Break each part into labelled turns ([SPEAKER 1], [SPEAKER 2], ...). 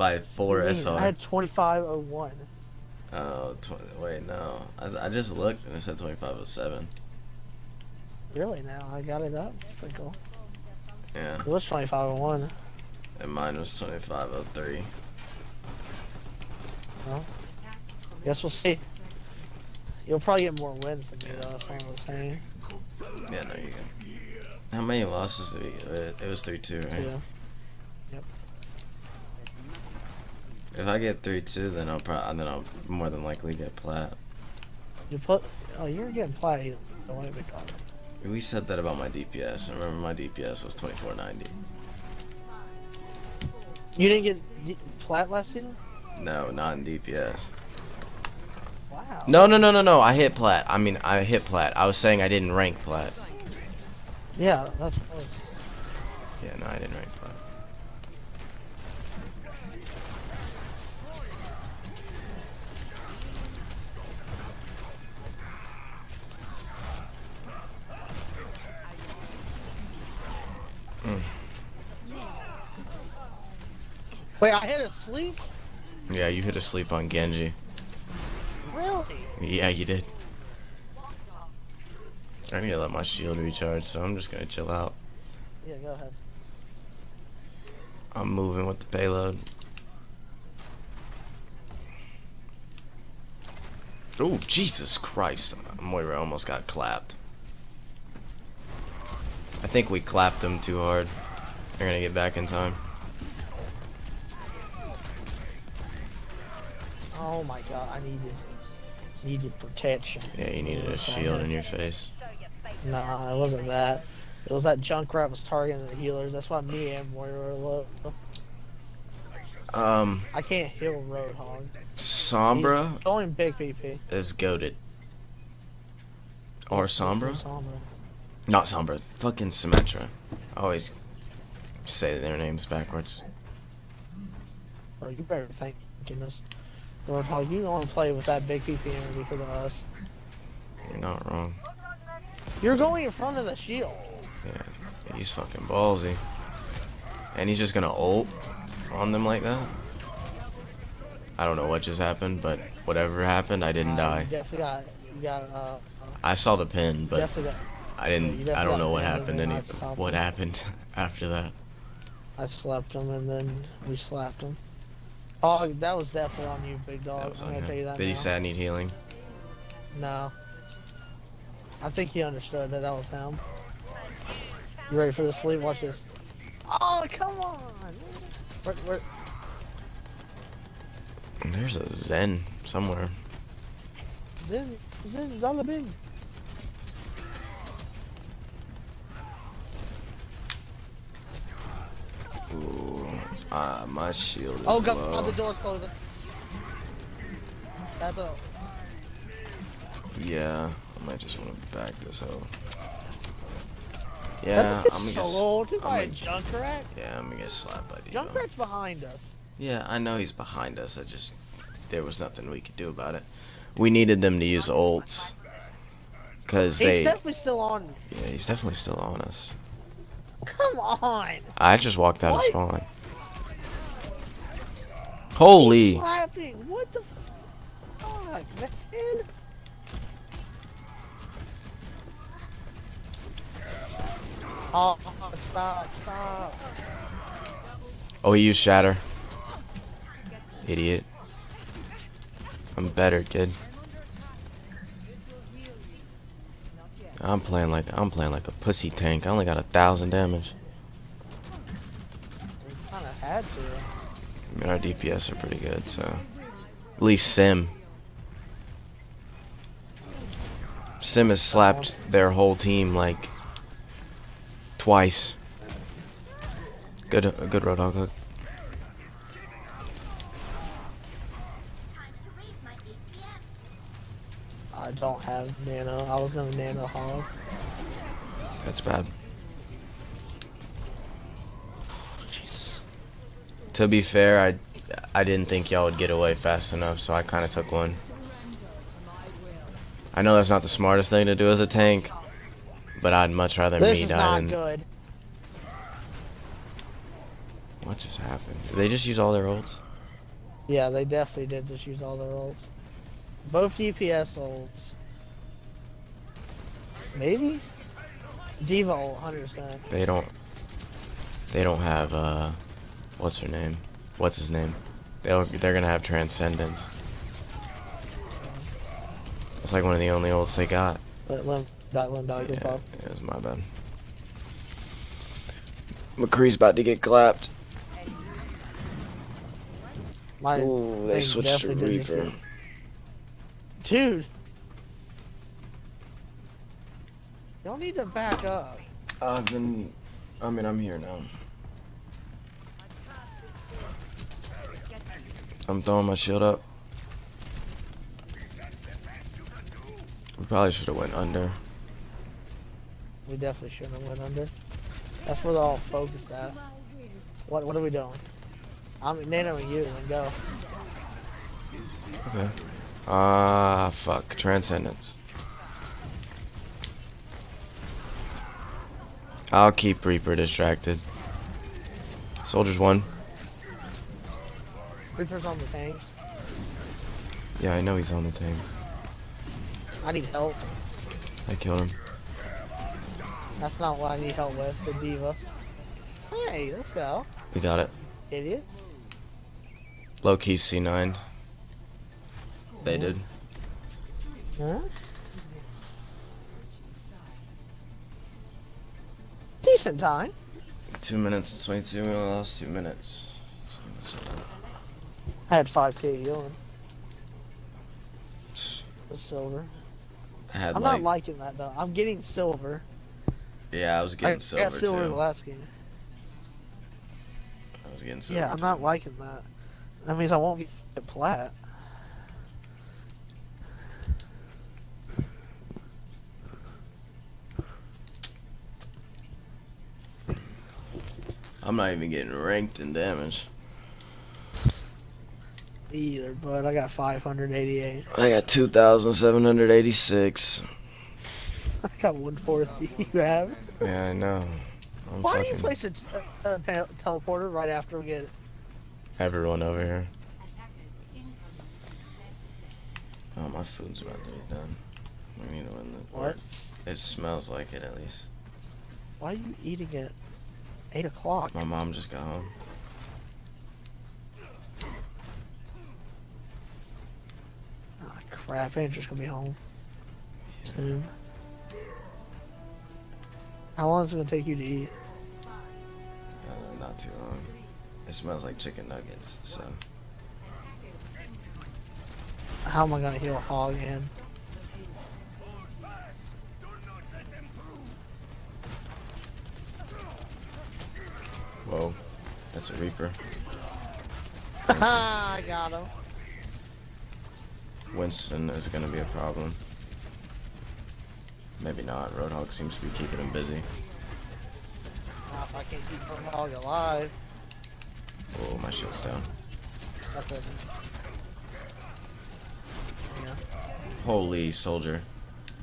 [SPEAKER 1] by four
[SPEAKER 2] mean?
[SPEAKER 1] SR.
[SPEAKER 2] I had 2501.
[SPEAKER 1] Oh, 20, wait, no. I, I just looked and it said 2507.
[SPEAKER 2] Really now? I got it up. Pretty cool.
[SPEAKER 1] Yeah,
[SPEAKER 2] It was 2501.
[SPEAKER 1] and mine was 2503.
[SPEAKER 2] Well, Guess we'll see. You'll probably get more wins than me though, that's what I was saying.
[SPEAKER 1] Yeah, no, you good. How many losses did we get? It was 3 2, right?
[SPEAKER 2] Yeah.
[SPEAKER 1] If I get 3 2, then I'll probably, then I'll more than likely get plat.
[SPEAKER 2] You put oh you're getting play. Don't about it.
[SPEAKER 1] We said that about my DPS. I remember my DPS was 2490.
[SPEAKER 2] You didn't get plat last season?
[SPEAKER 1] No, not in DPS.
[SPEAKER 2] Wow.
[SPEAKER 1] No, no, no, no, no. I hit plat. I mean, I hit plat. I was saying I didn't rank plat.
[SPEAKER 2] Yeah, that's close.
[SPEAKER 1] Yeah, no, I didn't rank plat.
[SPEAKER 2] Wait, I hit a sleep?
[SPEAKER 1] Yeah, you hit a sleep on Genji.
[SPEAKER 2] Really?
[SPEAKER 1] Yeah, you did. I need to let my shield recharge, so I'm just gonna chill out.
[SPEAKER 2] Yeah, go ahead.
[SPEAKER 1] I'm moving with the payload. Oh, Jesus Christ. Moira almost got clapped. I think we clapped him too hard. They're gonna get back in time.
[SPEAKER 2] Oh my god, I needed needed protection.
[SPEAKER 1] Yeah, you needed a shield in your face.
[SPEAKER 2] Nah, it wasn't that. It was that junk Junkrat was targeting the healers. That's why me and Moira were low.
[SPEAKER 1] Um,
[SPEAKER 2] I can't heal Roadhog.
[SPEAKER 1] Sombra
[SPEAKER 2] He's Only big PP.
[SPEAKER 1] is goaded. Or Sombra?
[SPEAKER 2] Sombra.
[SPEAKER 1] Not Sombra. Fucking Symmetra. I always say their names backwards.
[SPEAKER 2] Bro, you better thank goodness. Roadhog, you don't want to play with that big PP energy for the us.
[SPEAKER 1] You're not wrong.
[SPEAKER 2] You're going in front of the shield.
[SPEAKER 1] Yeah, he's fucking ballsy. And he's just gonna ult on them like that? I don't know what just happened, but whatever happened, I didn't
[SPEAKER 2] Uh,
[SPEAKER 1] die.
[SPEAKER 2] Definitely got, you got, uh,
[SPEAKER 1] I saw the pin, but
[SPEAKER 2] got,
[SPEAKER 1] I didn't.
[SPEAKER 2] you
[SPEAKER 1] I don't know what happened. Any what happened after that?
[SPEAKER 2] I slapped him and then we slapped him. Oh, that was definitely on you, big dog.
[SPEAKER 1] That was
[SPEAKER 2] I'm
[SPEAKER 1] on
[SPEAKER 2] gonna tell you that
[SPEAKER 1] Did he say I need healing?
[SPEAKER 2] No. I think he understood that that was him. You ready for the sleep? Watch this. Oh, come on! Where, where,
[SPEAKER 1] There's a Zen somewhere.
[SPEAKER 2] Zin, Zin, Zalabing.
[SPEAKER 1] Ah, my shield is
[SPEAKER 2] Oh, God,
[SPEAKER 1] low.
[SPEAKER 2] oh, the door's closing. A,
[SPEAKER 1] Yeah, I might just want to back this up. Yeah, I'm gonna get. I'm
[SPEAKER 2] by a Junkrat?
[SPEAKER 1] Yeah, I'm gonna get slapped by D.Va.
[SPEAKER 2] Junkrat's behind us.
[SPEAKER 1] Yeah, I know he's behind us. I just there was nothing we could do about it. We needed them to use ults because they.
[SPEAKER 2] He's definitely still on.
[SPEAKER 1] Yeah, he's definitely still on us.
[SPEAKER 2] Come on!
[SPEAKER 1] I just walked out
[SPEAKER 2] What?
[SPEAKER 1] of spawn. Holy!
[SPEAKER 2] Slapping. What the fuck, man? Oh, stop, stop.
[SPEAKER 1] Oh, he used shatter. Idiot. I'm better, kid. I'm playing like I'm playing like a pussy tank. I only got a thousand damage.
[SPEAKER 2] Kind of had to.
[SPEAKER 1] Mean, our DPS are pretty good, so at least Sim. Sim has slapped their whole team like twice. Good, a good Roadhog hook.
[SPEAKER 2] I don't have nano. I was gonna nano hog.
[SPEAKER 1] That's bad. To be fair, I I didn't think y'all would get away fast enough, so I kind of took one. I know that's not the smartest thing to do as a tank, but I'd much rather
[SPEAKER 2] This
[SPEAKER 1] me
[SPEAKER 2] is
[SPEAKER 1] die than.
[SPEAKER 2] good.
[SPEAKER 1] What just happened? Did they just use all their ults?
[SPEAKER 2] Yeah, they definitely did just use all their ults. Both DPS ults. Maybe? D.Va ult, 100%.
[SPEAKER 1] They don't. They don't have uh, what's her name? What's his name? They'll they're gonna have transcendence. It's like one of the only ults they got.
[SPEAKER 2] But Lim, dot, Lim, dot, good
[SPEAKER 1] Yeah,
[SPEAKER 2] pop.
[SPEAKER 1] it was my bad. McCree's about to get clapped.
[SPEAKER 2] My,
[SPEAKER 1] Ooh, they switched to Reaper.
[SPEAKER 2] Dude! Y'all need to back up.
[SPEAKER 1] I've been. I mean, I'm here now. I'm throwing my shield up. We probably should have went under.
[SPEAKER 2] We definitely shouldn't have went under. That's where they're all focused at. What what are we doing? I'm nanoing you and go.
[SPEAKER 1] Okay. Ah, fuck. Transcendence. I'll keep Reaper distracted. Soldiers one.
[SPEAKER 2] Reaper's on the tanks.
[SPEAKER 1] Yeah, I know he's on the tanks.
[SPEAKER 2] I need help.
[SPEAKER 1] I killed him.
[SPEAKER 2] That's not what I need help with, the D.Va. Hey, let's go.
[SPEAKER 1] We got it.
[SPEAKER 2] Idiots.
[SPEAKER 1] Low key C9. They did.
[SPEAKER 2] Huh? Decent time.
[SPEAKER 1] Two minutes, 22. We lost two minutes.
[SPEAKER 2] I had 5k healing. The silver.
[SPEAKER 1] I had
[SPEAKER 2] I'm
[SPEAKER 1] like,
[SPEAKER 2] not liking that though. I'm getting silver.
[SPEAKER 1] yeah, I was
[SPEAKER 2] I
[SPEAKER 1] getting
[SPEAKER 2] got
[SPEAKER 1] silver
[SPEAKER 2] silver in the
[SPEAKER 1] too.
[SPEAKER 2] last game.
[SPEAKER 1] I was getting silver
[SPEAKER 2] Yeah, I'm
[SPEAKER 1] too.
[SPEAKER 2] not liking that. That means I won't get plat.
[SPEAKER 1] I'm not even getting ranked in damage.
[SPEAKER 2] Either, but I got 588.
[SPEAKER 1] I got 2,786.
[SPEAKER 2] I got 140. You have?
[SPEAKER 1] Yeah, I know. I'm
[SPEAKER 2] Why do you
[SPEAKER 1] fucking
[SPEAKER 2] place a, t- a te- teleporter right after we get it?
[SPEAKER 1] everyone over here. Oh, my food's about to be done. We need to win the.
[SPEAKER 2] What?
[SPEAKER 1] It smells like it at least.
[SPEAKER 2] Why are you eating at 8 o'clock?
[SPEAKER 1] My mom just got home.
[SPEAKER 2] Ah, crap. Andrew's gonna be home soon. How long is it gonna take you to eat?
[SPEAKER 1] Uh, not too long. It smells like chicken nuggets, so.
[SPEAKER 2] How am I gonna heal a Hog in?
[SPEAKER 1] Whoa. That's a Reaper.
[SPEAKER 2] Haha, I got him.
[SPEAKER 1] Winston is gonna be a problem. Maybe not. Roadhog seems to be keeping him busy.
[SPEAKER 2] Now, if I can't keep Hog alive,
[SPEAKER 1] Oh, my shield's down.
[SPEAKER 2] Yeah.
[SPEAKER 1] Holy soldier.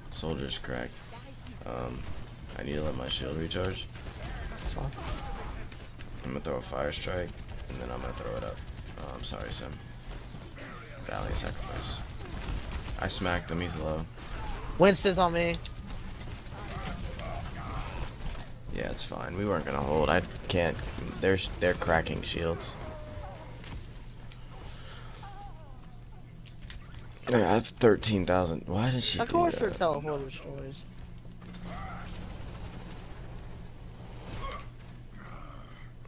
[SPEAKER 1] Soldier's cracked. Um, I need to let my shield recharge. I'm gonna throw a fire strike, and then I'm gonna throw it up. Oh, I'm sorry, Sim. Valiant sacrifice. I smacked him, he's low.
[SPEAKER 2] Winston's on me.
[SPEAKER 1] Yeah, it's fine. We weren't gonna hold. I can't. They're they're cracking shields. I have thirteen thousand. Why did she?
[SPEAKER 2] Of course their teleporter destroys.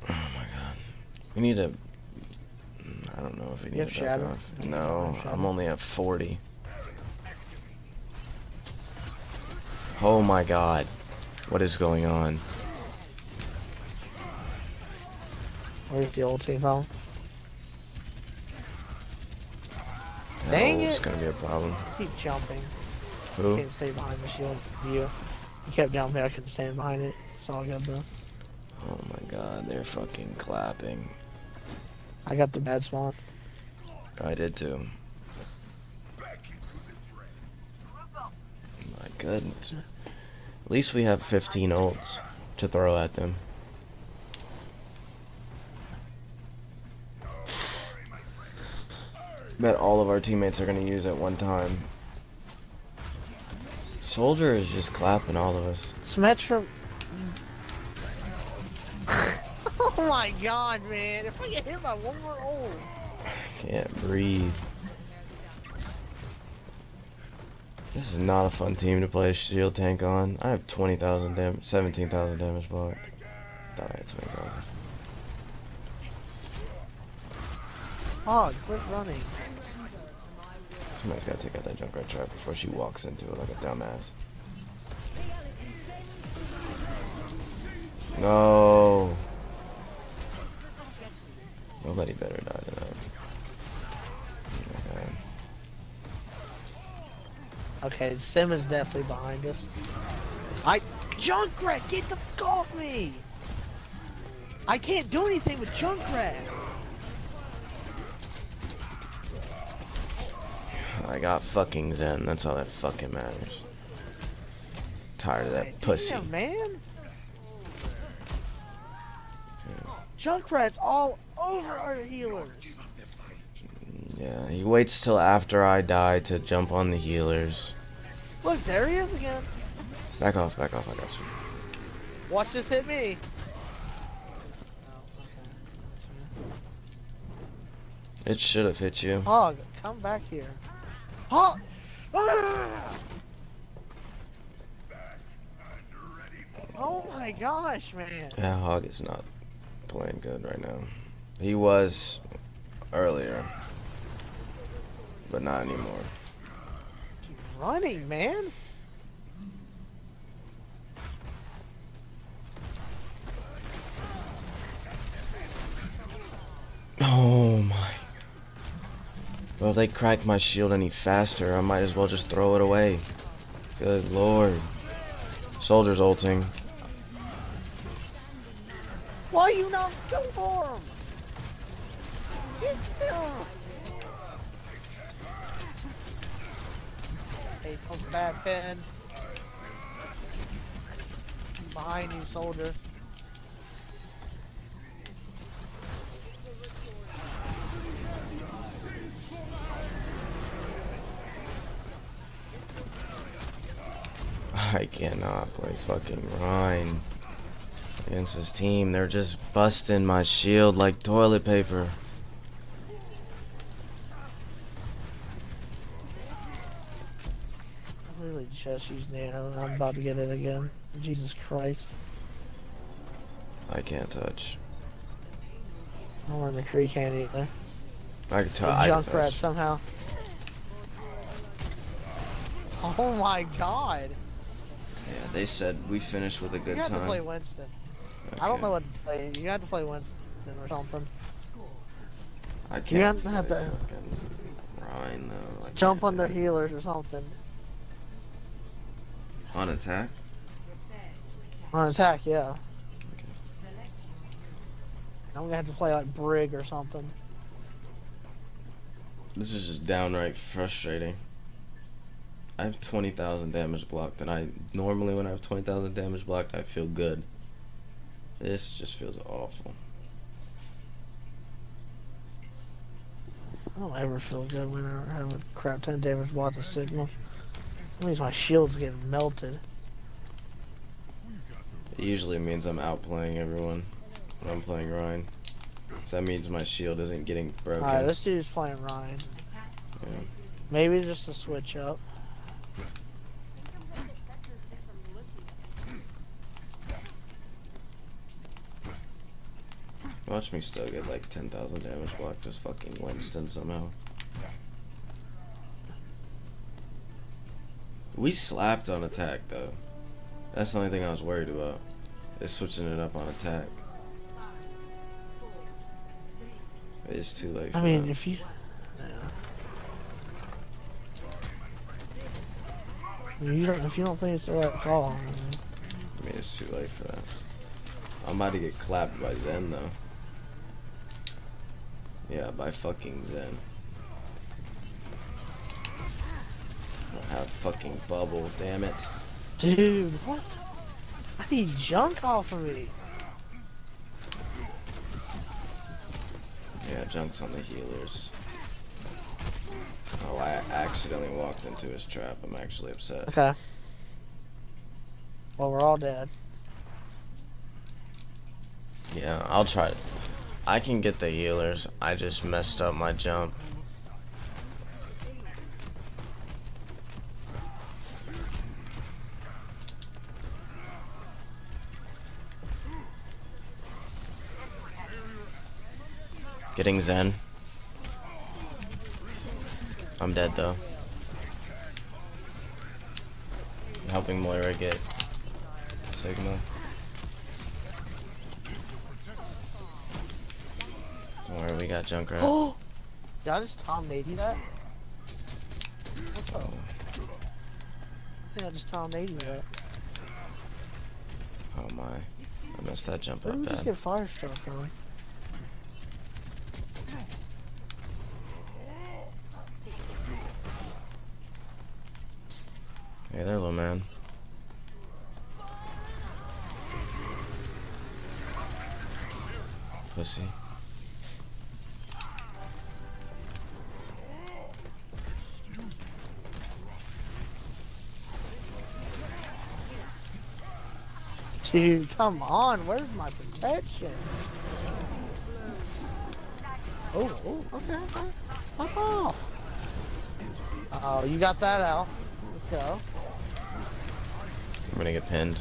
[SPEAKER 1] Oh my god. We need to. I don't know if we need
[SPEAKER 2] have
[SPEAKER 1] to back
[SPEAKER 2] shadow?
[SPEAKER 1] off.
[SPEAKER 2] You
[SPEAKER 1] No, I'm only at 40. Oh my god. What is going on?
[SPEAKER 2] Where's the old team from? Dang
[SPEAKER 1] oh, It's gonna be a problem.
[SPEAKER 2] Keep jumping.
[SPEAKER 1] Who?
[SPEAKER 2] Can't stay behind the shield. You. You kept jumping. I couldn't stand behind it. It's all good though.
[SPEAKER 1] Oh my god, they're fucking clapping.
[SPEAKER 2] I got the bad spawn.
[SPEAKER 1] I did too. Goodness. At least we have 15 ults to throw at them. Bet all of our teammates are gonna use at one time. Soldier is just clapping all of us.
[SPEAKER 2] Smetch from. oh my god, man! If I get hit by one more old.
[SPEAKER 1] Can't breathe. This is not a fun team to play a shield tank on. I have 20,000 damage, 17,000 damage blocked. Thought I had 20,000.
[SPEAKER 2] Oh, quit running.
[SPEAKER 1] Somebody's gotta take out that Junkrat trap before she walks into it like a dumbass. No. Nobody better die tonight. Okay,
[SPEAKER 2] Sim is definitely behind us. I Junkrat, get the fuck off me! I can't do anything with Junkrat.
[SPEAKER 1] I got fucking Zen. That's all that fucking matters. Tired of that
[SPEAKER 2] Damn,
[SPEAKER 1] pussy.
[SPEAKER 2] man. Junkrat's all over our healers.
[SPEAKER 1] Yeah, he waits till after I die to jump on the healers.
[SPEAKER 2] Look, there he is again.
[SPEAKER 1] Back off, back off, I got you.
[SPEAKER 2] Watch this hit me.
[SPEAKER 1] It should have hit you.
[SPEAKER 2] Hog, come back here. Hog! Ah! Oh my gosh, man.
[SPEAKER 1] Yeah, Hog is not playing good right now. He was earlier, but not anymore.
[SPEAKER 2] Keep running, man.
[SPEAKER 1] Oh my. Well, if they crack my shield any faster, I might as well just throw it away. Good lord. Soldier's ulting.
[SPEAKER 2] Behind you, soldier.
[SPEAKER 1] I cannot play fucking Rein against this team. They're just busting my shield like toilet paper.
[SPEAKER 2] Just used nano I'm about to get it again. Jesus Christ.
[SPEAKER 1] I can't touch.
[SPEAKER 2] I don't want the creek can't either.
[SPEAKER 1] I can tell. I can
[SPEAKER 2] Junkrat somehow. Oh my god.
[SPEAKER 1] Yeah, they said we finished with a good
[SPEAKER 2] You
[SPEAKER 1] good
[SPEAKER 2] have to play
[SPEAKER 1] time.
[SPEAKER 2] Winston. I don't know what to play. You have to play Winston or something.
[SPEAKER 1] I
[SPEAKER 2] You
[SPEAKER 1] can't.
[SPEAKER 2] You have to-
[SPEAKER 1] Rein though. I
[SPEAKER 2] Jump on their healers or something.
[SPEAKER 1] On attack.
[SPEAKER 2] On attack, yeah. I'm gonna have to play like Brig or something.
[SPEAKER 1] This is just downright frustrating. I have 20,000 damage blocked, and I normally when I have 20,000 damage blocked, I feel good. This just feels awful.
[SPEAKER 2] I don't ever feel good when I have a crap ton damage block the signal. That means my shield's getting melted.
[SPEAKER 1] It usually means I'm outplaying everyone when I'm playing Rein. So that means my shield isn't getting broken.
[SPEAKER 2] Alright, this dude's playing Rein.
[SPEAKER 1] Yeah.
[SPEAKER 2] Maybe just a switch up.
[SPEAKER 1] Watch me still get like 10,000 damage blocked, just fucking Winston somehow. We slapped on attack though. That's the only thing I was worried about. Is switching it up on attack. It's too late. For
[SPEAKER 2] I mean,
[SPEAKER 1] that.
[SPEAKER 2] if you. You don't, if you don't think it's the right call, I mean,
[SPEAKER 1] I mean, it's too late for that. I'm about to get clapped by Zen though. Yeah, by fucking Zen. Fucking bubble, damn it.
[SPEAKER 2] dude, what? I need junk off of me.
[SPEAKER 1] Yeah, Junk's on the healers. Oh, I accidentally walked into his trap. I'm actually upset.
[SPEAKER 2] Okay. Well, we're all dead.
[SPEAKER 1] Yeah, I'll try. I can get the healers. I just messed up my jump. Getting Zen. I'm dead though. I'm helping Moira get Sigma. Don't worry, we got Junkrat.
[SPEAKER 2] Oh! Did I just Tom Nady that? What's up? I think I just Tom Nady that.
[SPEAKER 1] Oh my. I missed that jump
[SPEAKER 2] Where
[SPEAKER 1] up
[SPEAKER 2] did we just
[SPEAKER 1] bad.
[SPEAKER 2] get Firestruck from?
[SPEAKER 1] Hey there, little man. Pussy.
[SPEAKER 2] Dude, come on, where's my protection? Oh, oh, okay, okay. Uh-huh. Off. Oh, you got that out. Let's go.
[SPEAKER 1] I'm gonna get pinned.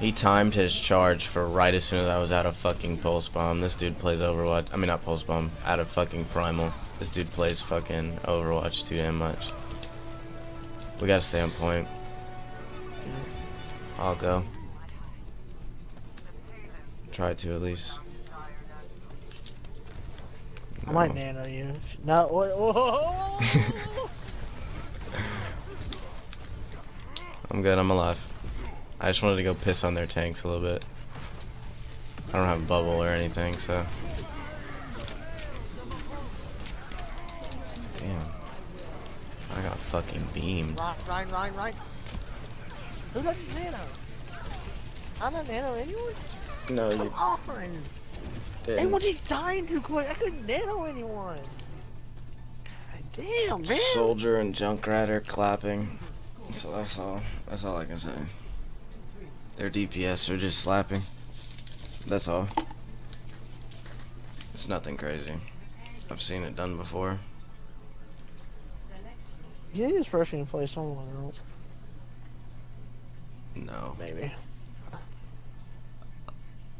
[SPEAKER 1] He timed his charge for right as soon as I was out of fucking Pulse Bomb. This dude plays Overwatch. I mean, not Pulse Bomb. Out of fucking Primal. This dude plays fucking Overwatch too damn much. We gotta stay on point. I'll go. Try to at least.
[SPEAKER 2] I might
[SPEAKER 1] No.
[SPEAKER 2] nano you. No, what? Whoa!
[SPEAKER 1] I'm good, I'm alive. I just wanted to go piss on their tanks a little bit. I don't have a bubble or anything, so. Damn. I got fucking beamed.
[SPEAKER 2] Rein, Rein, Rein, Rein. Who got this nano? I'm not nano anyone?
[SPEAKER 1] No,
[SPEAKER 2] Come on! Everyone keeps dying too quick. I couldn't nano anyone. God damn, man.
[SPEAKER 1] Soldier and Junkrat are clapping. So that's all. That's all I can say. Their DPS are just slapping. That's all. It's nothing crazy. I've seen it done before.
[SPEAKER 2] You think this person can play someone else?
[SPEAKER 1] No.
[SPEAKER 2] Maybe.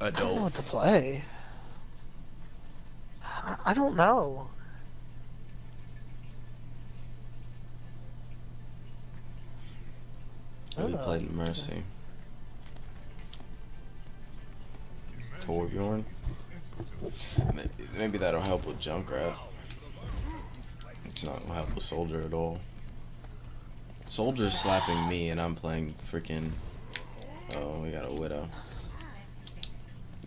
[SPEAKER 2] I don't know what to play. I, I don't know.
[SPEAKER 1] We
[SPEAKER 2] Oh.
[SPEAKER 1] played Mercy. Torbjorn. Maybe, maybe that'll help with Junkrat. It's not gonna help with Soldier at all. Soldier's slapping me and I'm playing freaking. Oh, we got a Widow.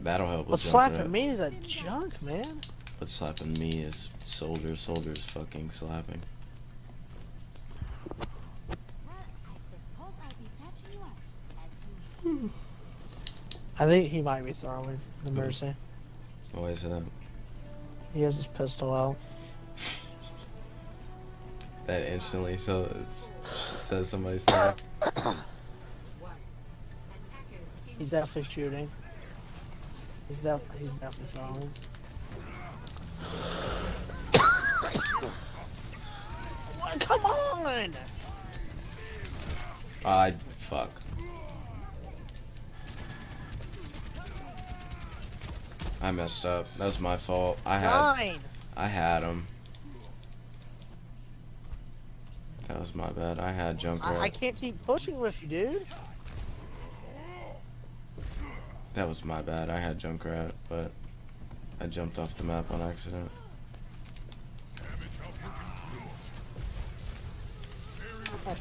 [SPEAKER 1] That'll help with
[SPEAKER 2] What's
[SPEAKER 1] Junkrat.
[SPEAKER 2] slapping me is a junk, man.
[SPEAKER 1] What's slapping me is Soldier. Soldier's fucking slapping.
[SPEAKER 3] I
[SPEAKER 2] think he might be throwing the Mercy.
[SPEAKER 1] Why is that?
[SPEAKER 2] He has his pistol out.
[SPEAKER 1] That instantly so says somebody's there.
[SPEAKER 2] He's definitely shooting. He's def he's definitely throwing. What? Come on!
[SPEAKER 1] I fuck. I messed up. That was my fault. I had
[SPEAKER 2] Nine!
[SPEAKER 1] I had him. That was my bad. I had Junkrat.
[SPEAKER 2] I, I can't keep pushing with you, dude.
[SPEAKER 1] That was my bad. I had Junkrat, but I jumped off the map on accident.
[SPEAKER 2] Oh my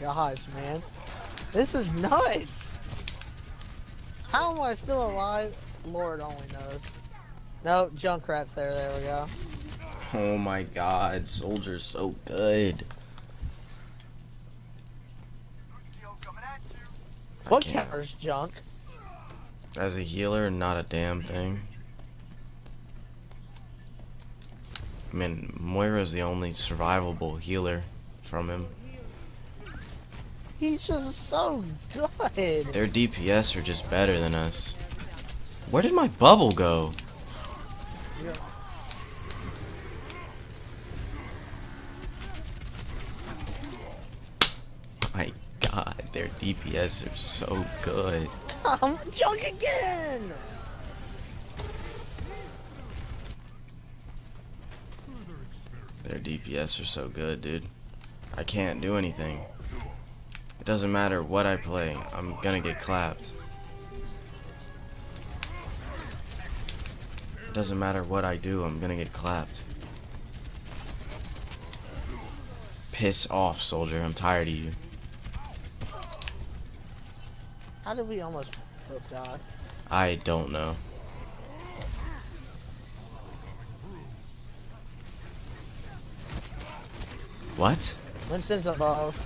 [SPEAKER 2] gosh, man. This is nuts! How am I still alive? Lord only knows. No, Junkrat's there, there we go.
[SPEAKER 1] Oh my god, Soldier's so good.
[SPEAKER 2] What counters junk?
[SPEAKER 1] As a healer, not a damn thing. I mean, Moira's the only survivable healer from him.
[SPEAKER 2] He's just so good.
[SPEAKER 1] Their DPS are just better than us. Where did my bubble go? My god, their DPS are so good.
[SPEAKER 2] I'm junk again.
[SPEAKER 1] Their DPS are so good, dude. I can't do anything. It doesn't matter what I play, I'm gonna get clapped. It doesn't matter what I do, I'm gonna get clapped. Piss off, soldier. I'm tired of you.
[SPEAKER 2] How did we almost die?
[SPEAKER 1] I don't know. What?
[SPEAKER 2] Winston's above.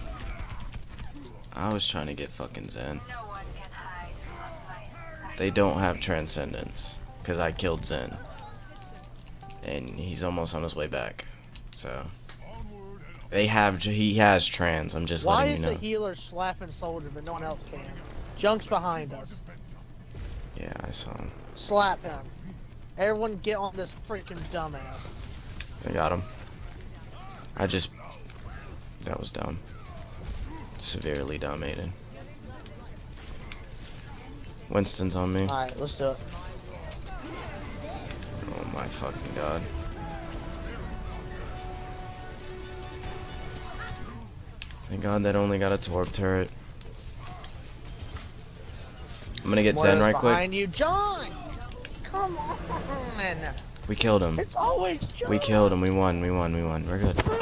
[SPEAKER 1] I was trying to get fucking Zen. They don't have Transcendence. Because I killed Zen. And he's almost on his way back. So. They have, he has trans, I'm just
[SPEAKER 2] Why
[SPEAKER 1] letting
[SPEAKER 2] is the healer slapping soldier but no one else can? Junk's behind us.
[SPEAKER 1] Yeah, I saw him.
[SPEAKER 2] Slap him. Everyone get on this freaking dumbass.
[SPEAKER 1] I got him. I just, that was dumb. Severely dumb, Aiden. Winston's on me.
[SPEAKER 2] Alright, let's do it.
[SPEAKER 1] My fucking god. Thank god that only got a Torb turret. I'm gonna get Zen right quick.
[SPEAKER 2] behind you, John! Come on!
[SPEAKER 1] We killed him.
[SPEAKER 2] It's always John!
[SPEAKER 1] We killed him. We won. We won. We won. We're good.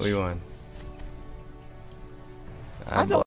[SPEAKER 1] We won.
[SPEAKER 2] I
[SPEAKER 1] I'm
[SPEAKER 2] don't